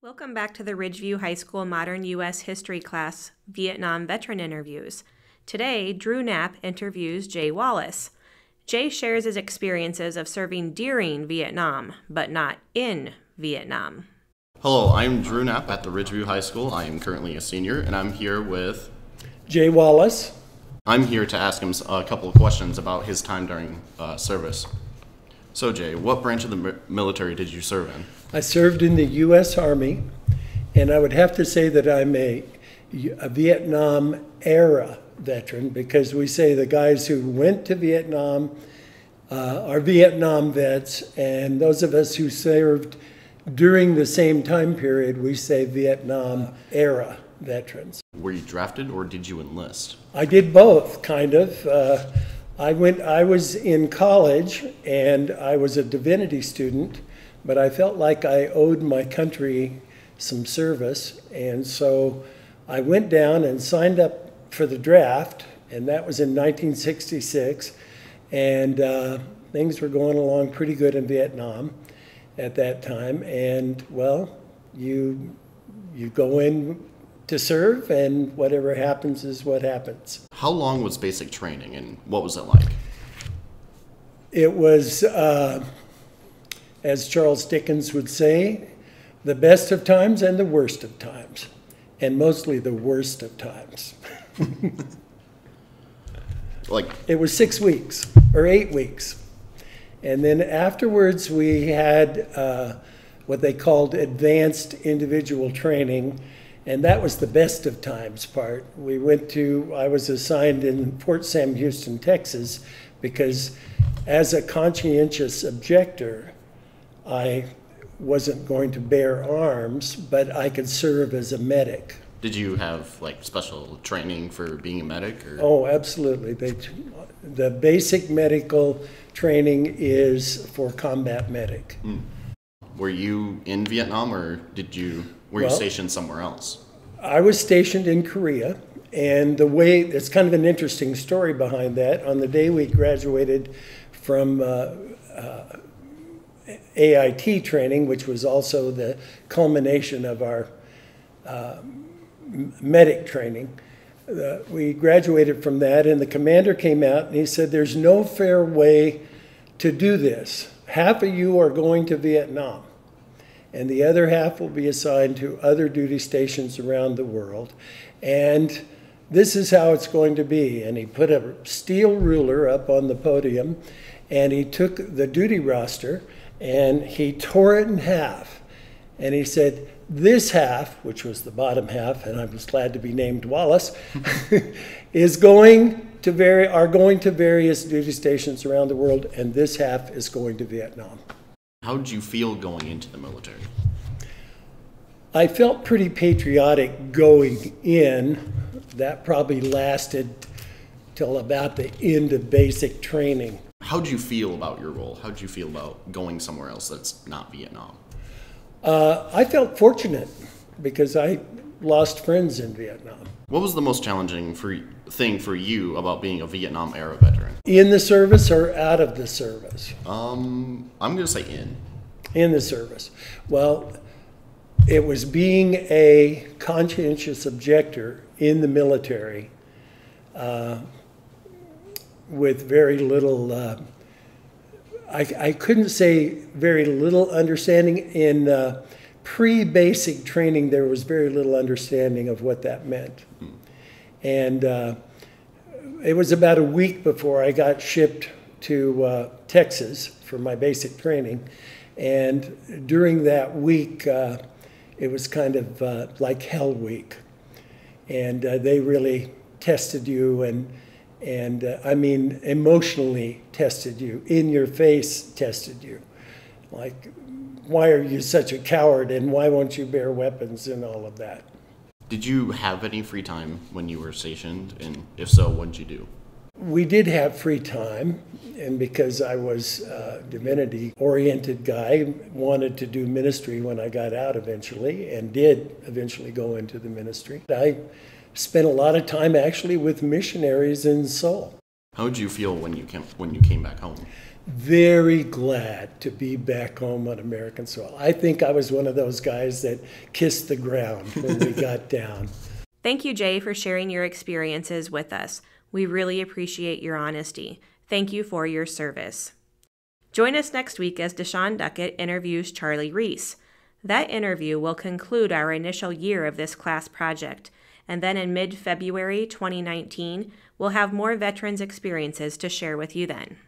Welcome back to the Ridgeview High School Modern U.S. History class Vietnam Veteran Interviews. Today, Drew Knapp interviews Jay Wallace. Jay shares his experiences of serving during Vietnam, but not in Vietnam. Hello, I'm Drew Knapp at the Ridgeview High School. I am currently a senior, and I'm here with. Jay Wallace. I'm here to ask him a couple of questions about his time during uh, service. So, Jay, what branch of the military did you serve in? I served in the U.S. Army, and I would have to say that I'm a, a Vietnam era veteran because we say the guys who went to Vietnam uh, are Vietnam vets, and those of us who served during the same time period, we say Vietnam era veterans. Were you drafted or did you enlist? I did both, kind of. Uh, I went. I was in college, and I was a divinity student, but I felt like I owed my country some service, and so I went down and signed up for the draft, and that was in 1966, and uh, things were going along pretty good in Vietnam at that time, and well, you you go in to serve, and whatever happens is what happens. How long was basic training and what was it like? It was, uh, as Charles Dickens would say, the best of times and the worst of times, and mostly the worst of times. Like, It was six weeks or eight weeks. And then afterwards, we had uh, what they called advanced individual training, and that was the best of times part. We went to, I was assigned in Fort Sam Houston, Texas, because as a conscientious objector, I wasn't going to bear arms, but I could serve as a medic. did you have like special training for being a medic or? Oh, absolutely. They, the basic medical training is for combat medic. Hmm. Were you in Vietnam or did you, were you stationed somewhere else? I was stationed in Korea, and the way it's kind of an interesting story behind that. On the day we graduated from uh, uh, AIT training, which was also the culmination of our uh, medic training, uh, we graduated from that, and the commander came out and he said, There's no fair way to do this. Half of you are going to Vietnam and the other half will be assigned to other duty stations around the world. And this is how it's going to be. And he put a steel ruler up on the podium, and he took the duty roster and he tore it in half. And he said, This half, which was the bottom half, and I was glad to be named Wallace, is going to vary, are going to various duty stations around the world, and this half is going to Vietnam. How did you feel going into the military? I felt pretty patriotic going in. That probably lasted till about the end of basic training. How did you feel about your role? How did you feel about going somewhere else that's not Vietnam? Uh, I felt fortunate because I lost friends in Vietnam. What was the most challenging for, thing for you about being a Vietnam era veteran? In the service or out of the service? Um, I'm gonna say in. In the service. Well, it was being a conscientious objector in the military uh, with very little, uh, I, I couldn't say very little understanding. In uh, pre basic training, there was very little understanding of what that meant. And uh, it was about a week before I got shipped to uh, Texas for my basic training. And during that week, uh, it was kind of uh, like Hell Week. And uh, they really tested you, and, and uh, I mean, emotionally tested you, in your face tested you. Like, why are you such a coward, and why won't you bear weapons, and all of that. Did you have any free time when you were stationed? And if so, what did you do? We did have free time, and because I was a divinity oriented guy, wanted to do ministry when I got out eventually, and did eventually go into the ministry. I spent a lot of time actually with missionaries in Seoul. How did you feel when you came when you came back home? very glad to be back home on American soil. I think I was one of those guys that kissed the ground when we got down. Thank you, Jay, for sharing your experiences with us. We really appreciate your honesty. Thank you for your service. Join us next week as Deshaun Duckett interviews Charlie Reese. That interview will conclude our initial year of this class project, and then in mid February 2019, we'll have more veterans' experiences to share with you then.